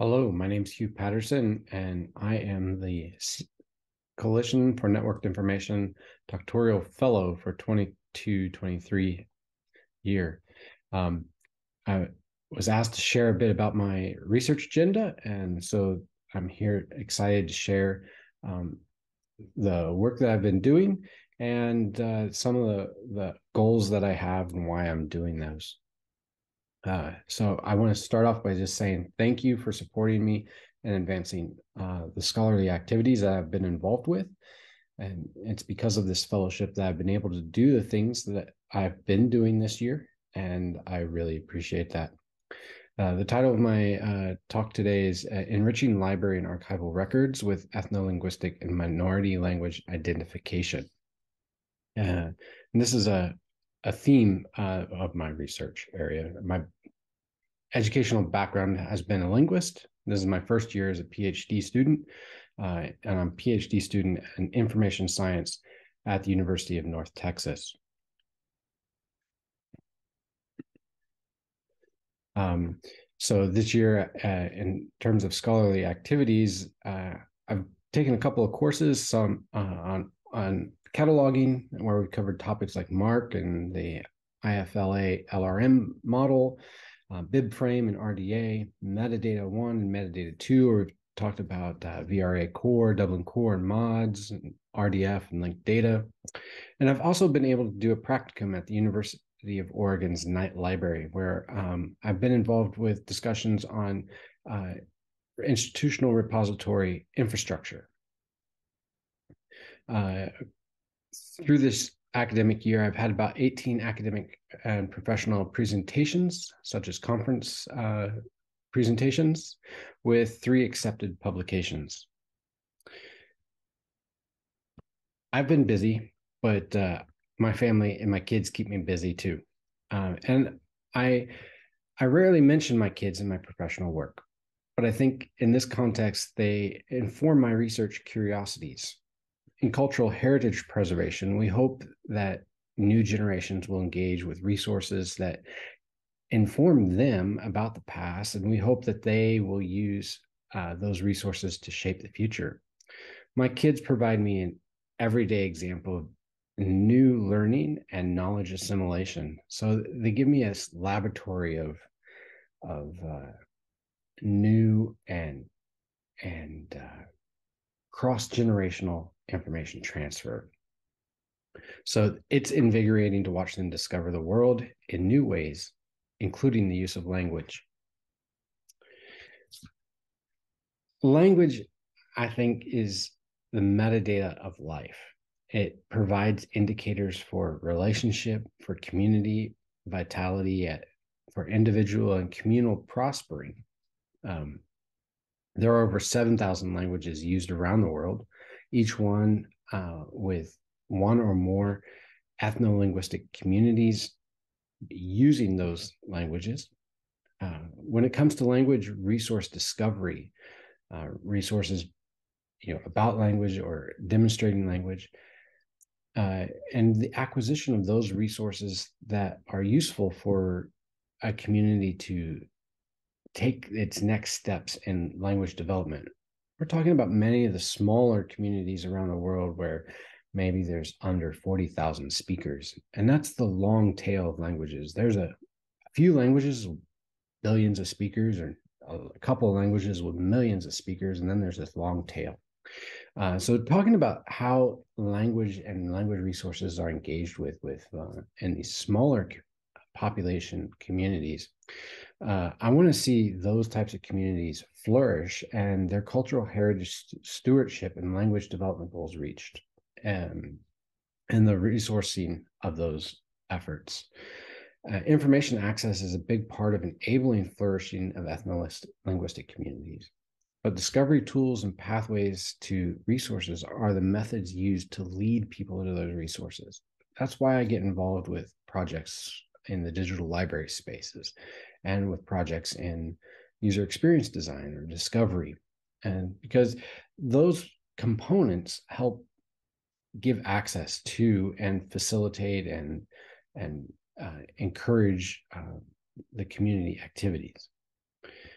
Hello, my name is Hugh Patterson, and I am the Coalition for Networked Information Doctoral Fellow for 22-23 year. Um, I was asked to share a bit about my research agenda, and so I'm here excited to share um, the work that I've been doing and uh, some of the, the goals that I have and why I'm doing those. Uh, so I want to start off by just saying thank you for supporting me and advancing uh, the scholarly activities that I've been involved with. And it's because of this fellowship that I've been able to do the things that I've been doing this year. And I really appreciate that. Uh, the title of my uh, talk today is uh, Enriching Library and Archival Records with Ethnolinguistic and Minority Language Identification. Uh, and this is a, a theme uh, of my research area. My educational background has been a linguist. This is my first year as a PhD student, uh, and I'm a PhD student in information science at the University of North Texas. Um, so this year, uh, in terms of scholarly activities, uh, I've taken a couple of courses, some uh, on on cataloging, where we covered topics like MARC and the IFLA LRM model, uh, BibFrame and RDA, metadata one and metadata two, where we've talked about uh, VRA core, Dublin core, and mods, and RDF and linked data. And I've also been able to do a practicum at the University of Oregon's Knight Library, where um, I've been involved with discussions on uh, institutional repository infrastructure. Uh, through this academic year, I've had about 18 academic and professional presentations, such as conference uh, presentations, with three accepted publications. I've been busy, but uh, my family and my kids keep me busy too. Uh, and I, I rarely mention my kids in my professional work, but I think in this context, they inform my research curiosities in cultural heritage preservation, we hope that new generations will engage with resources that inform them about the past, and we hope that they will use uh, those resources to shape the future. My kids provide me an everyday example of new learning and knowledge assimilation. So they give me a laboratory of of uh, new and and uh, cross generational information transfer. So it's invigorating to watch them discover the world in new ways, including the use of language. Language, I think, is the metadata of life. It provides indicators for relationship, for community vitality, for individual and communal prospering. Um, there are over 7,000 languages used around the world, each one uh, with one or more ethno-linguistic communities using those languages. Uh, when it comes to language resource discovery, uh, resources you know about language or demonstrating language, uh, and the acquisition of those resources that are useful for a community to take its next steps in language development we're talking about many of the smaller communities around the world where maybe there's under 40,000 speakers. And that's the long tail of languages. There's a, few languages, billions of speakers, or a couple of languages with millions of speakers, and then there's this long tail. Uh, so talking about how language and language resources are engaged with with uh, in these smaller population communities, uh, I want to see those types of communities flourish and their cultural heritage stewardship and language development goals reached, um, and the resourcing of those efforts. Uh, information access is a big part of enabling flourishing of ethno-linguistic communities. But discovery tools and pathways to resources are the methods used to lead people to those resources. That's why I get involved with projects in the digital library spaces and with projects in user experience design or discovery. And because those components help give access to and facilitate and and uh, encourage uh, the community activities.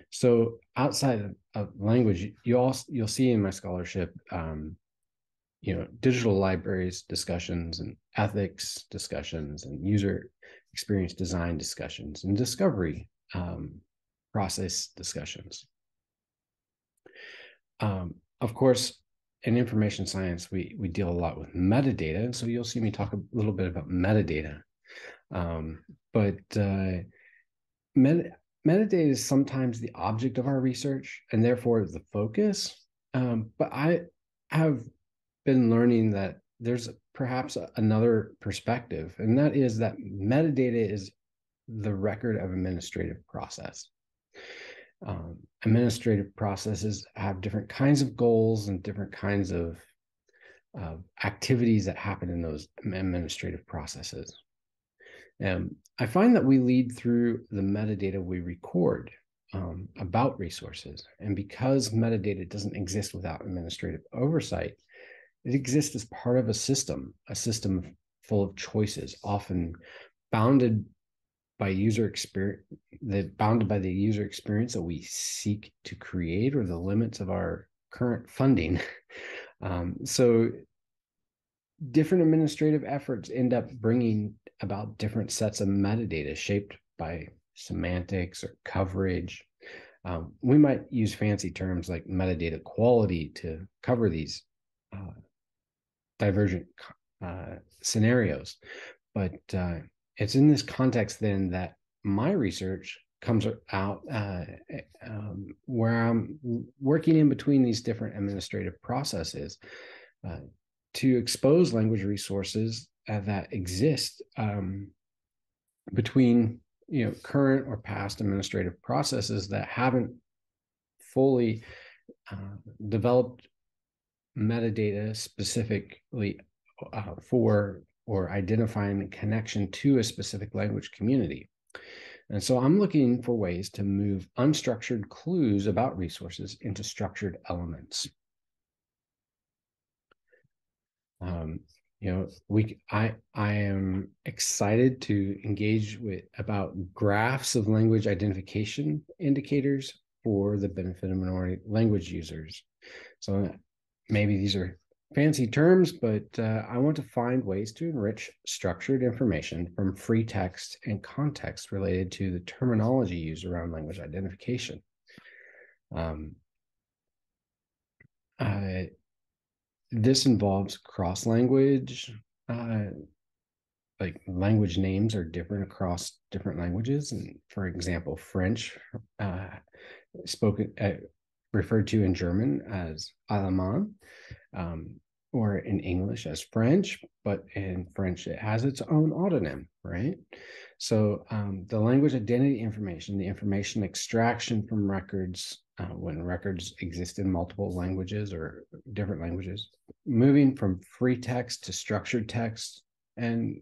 So outside of, language, you also you'll see in my scholarship, um, you know, digital libraries discussions and ethics discussions and user experience design discussions and discovery um, process discussions. Um, of course, in information science, we we deal a lot with metadata, and so you'll see me talk a little bit about metadata. Um, but uh, met, metadata is sometimes the object of our research and therefore the focus. Um, but I have been learning that there's perhaps another perspective, and that is that metadata is the record of administrative process. Um, administrative processes have different kinds of goals and different kinds of uh, activities that happen in those administrative processes. And I find that we lead through the metadata we record um, about resources. And because metadata doesn't exist without administrative oversight, it exists as part of a system, a system full of choices, often bounded by user experience, bounded by the user experience that we seek to create or the limits of our current funding. Um, so different administrative efforts end up bringing about different sets of metadata shaped by semantics or coverage. Um, we might use fancy terms like metadata quality to cover these uh, divergent uh, scenarios. But uh, it's in this context then that my research comes out uh, um, where I'm working in between these different administrative processes uh, to expose language resources uh, that exist um, between you know current or past administrative processes that haven't fully uh, developed metadata specifically uh, for or identifying the connection to a specific language community. And so I'm looking for ways to move unstructured clues about resources into structured elements. Um, you know, we I I am excited to engage with about graphs of language identification indicators for the benefit of minority language users. So maybe these are fancy terms, but uh, I want to find ways to enrich structured information from free text and context related to the terminology used around language identification. Um, uh, this involves cross language, uh, like language names are different across different languages. And for example, French uh, spoken uh, referred to in German as Allemand, um, or in English as French, but in French it has its own autonym, right? So um, the language identity information, the information extraction from records, uh, when records exist in multiple languages or different languages, moving from free text to structured text, and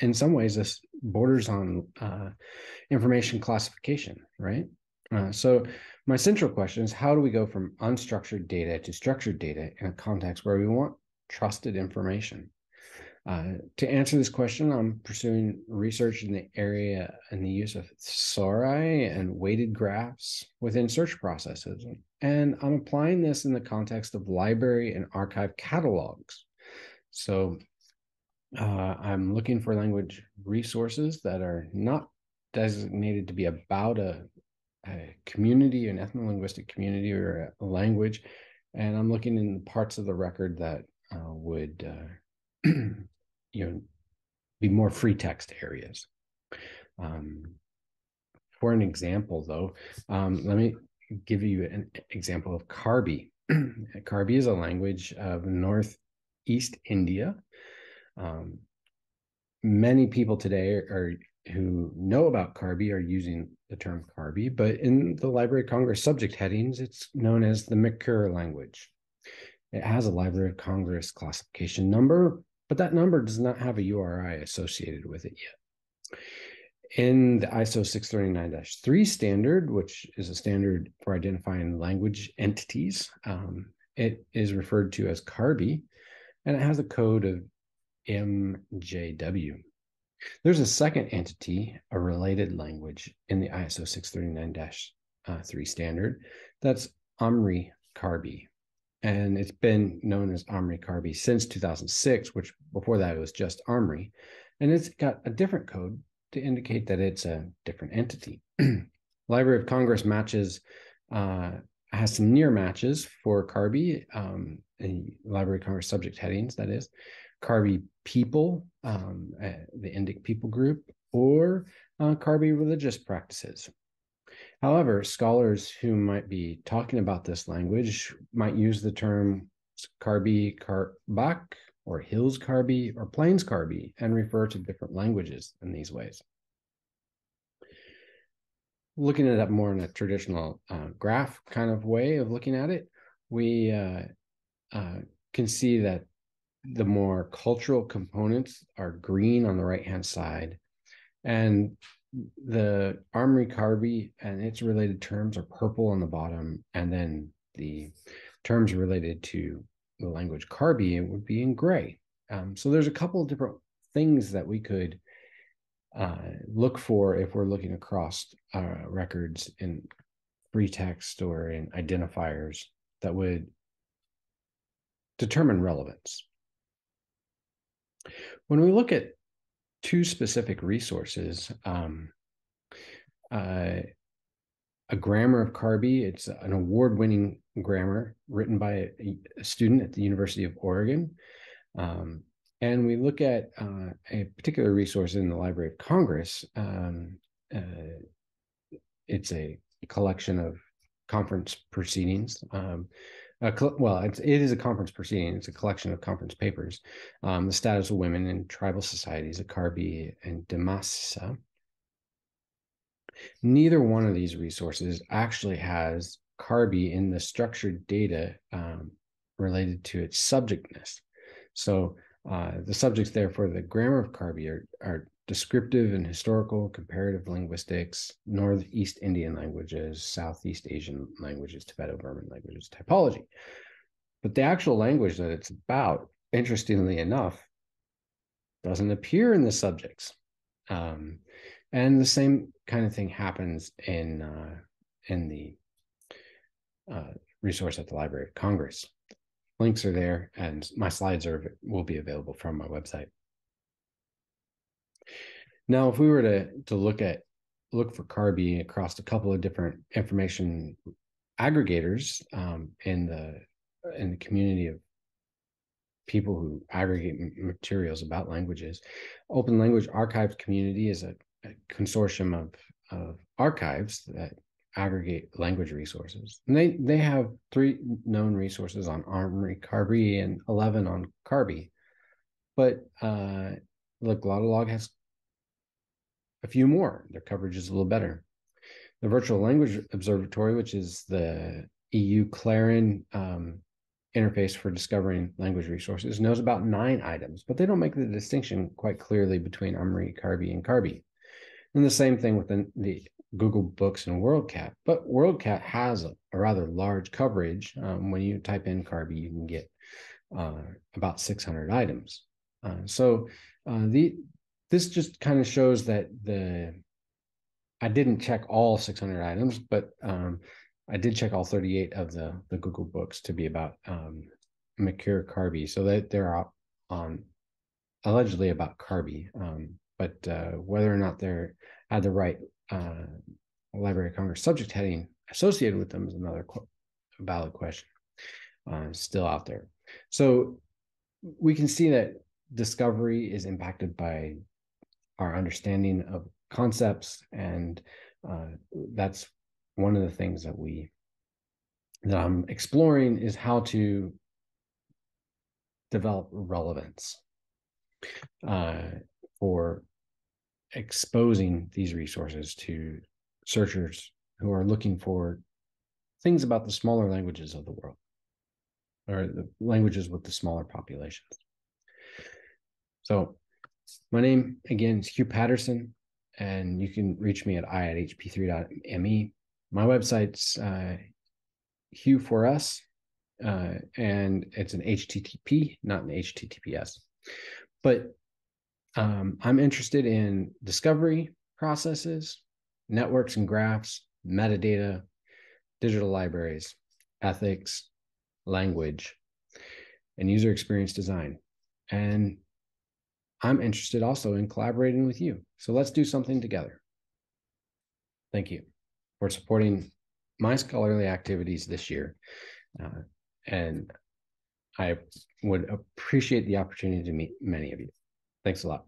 in some ways this borders on uh, information classification, right? Uh, so my central question is how do we go from unstructured data to structured data in a context where we want trusted information? Uh, to answer this question, I'm pursuing research in the area and the use of thesauri and weighted graphs within search processes. And I'm applying this in the context of library and archive catalogs. So uh, I'm looking for language resources that are not designated to be about a a community, an ethno-linguistic community or a language, and I'm looking in parts of the record that uh, would, uh, you know, be more free text areas. Um, for an example, though, um, let me give you an example of Karbi. Karbi is a language of Northeast India. Um, many people today are, who know about Karbi are using the term Karbi, but in the Library of Congress subject headings, it's known as the Mikir language. It has a Library of Congress classification number, but that number does not have a URI associated with it yet. In the ISO 639-3 standard, which is a standard for identifying language entities, um, it is referred to as Karbi, and it has a code of MJW. There's a second entity, a related language in the ISO 639 uh, 3 standard. That's Amri Karbi. And it's been known as Amri Karbi since 2006, which before that it was just Amri. And it's got a different code to indicate that it's a different entity. Library of Congress matches uh, has some near matches for Karbi, um, Library of Congress subject headings, that is, Karbi people, um, uh, the Indic people group, or uh, religious practices. However, scholars who might be talking about this language might use the term Karbi Karbak or Hills Karbi or Plains Karbi and refer to different languages in these ways looking at it more in a traditional uh, graph kind of way of looking at it, we uh, uh, can see that the more cultural components are green on the right hand side, and the Amri Karbi and its related terms are purple on the bottom, and then the terms related to the language Carby would be in gray. Um, so there's a couple of different things that we could uh, look for if we're looking across uh, records in free text or in identifiers that would determine relevance. When we look at two specific resources, um, uh, a grammar of Karbi, it's an award-winning grammar written by a, a, student at the University of Oregon. Um, and we look at uh, a particular resource in the Library of Congress. Um, uh, it's a collection of conference proceedings. Um, well, it's, it is a conference proceeding. It's a collection of conference papers. Um, the status of women in tribal societies at Karbi and Dimasa. Neither one of these resources actually has Karbi in the structured data um, related to its subjectness. So uh, the subjects there for the grammar of Karbi are, are descriptive and historical, comparative linguistics, Northeast Indian languages, Southeast Asian languages, Tibeto-Burman languages, typology. But the actual language that it's about, interestingly enough, doesn't appear in the subjects. Um, and the same kind of thing happens in uh, in the uh, resource at the Library of Congress links are there and my slides are will be available from my website. Now, if we were to to look at look for Karbi across a couple of different information aggregators um, in the in the community of people who aggregate materials about languages, Open Language Archives Community is a, a consortium of, of archives that aggregate language resources. And they they have three known resources on Amri Karbi and 11 on Karbi. But uh, look, Glottolog has a few more. Their coverage is a little better. The Virtual Language Observatory, which is the EU Clarin um, interface for discovering language resources, knows about nine items, but they don't make the distinction quite clearly between Amri, Karbi, and Karbi. And the same thing with the, the Google Books and WorldCat, but WorldCat has a, a rather large coverage. Um, when you type in Karbi, you can get uh, about 600 items. Uh, so uh, the this just kind of shows that the I didn't check all 600 items, but um, I did check all 38 of the the Google Books to be about um, Mikir Karbi, so that they're on allegedly about Karbi, um, but uh, whether or not they're had the right uh, Library of Congress subject heading associated with them is another qu- valid question uh, still out there. So we can see that discovery is impacted by our understanding of concepts, and uh, that's one of the things that we that I'm exploring is how to develop relevance uh, for exposing these resources to searchers who are looking for things about the smaller languages of the world or the languages with the smaller populations. So my name again is Hugh Patterson, and you can reach me at i at hp3.me. My website's uh, Hugh for us, uh, and it's an HTTP, not an HTTPS. But um, I'm interested in discovery processes, networks and graphs, metadata, digital libraries, ethics, language, and user experience design. And I'm interested also in collaborating with you. So let's do something together. Thank you for supporting my scholarly activities this year. Uh, and I would appreciate the opportunity to meet many of you. Thanks a lot.